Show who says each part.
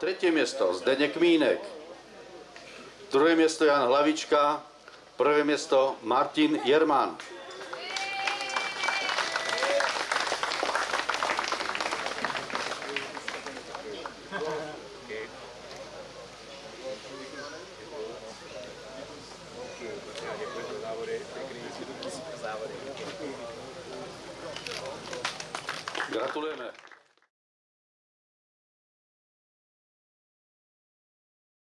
Speaker 1: Třetí město Zdeněk Mínek. Druhé město Jan Hlavička. Prvé město Martin Jerman. Gratulujeme.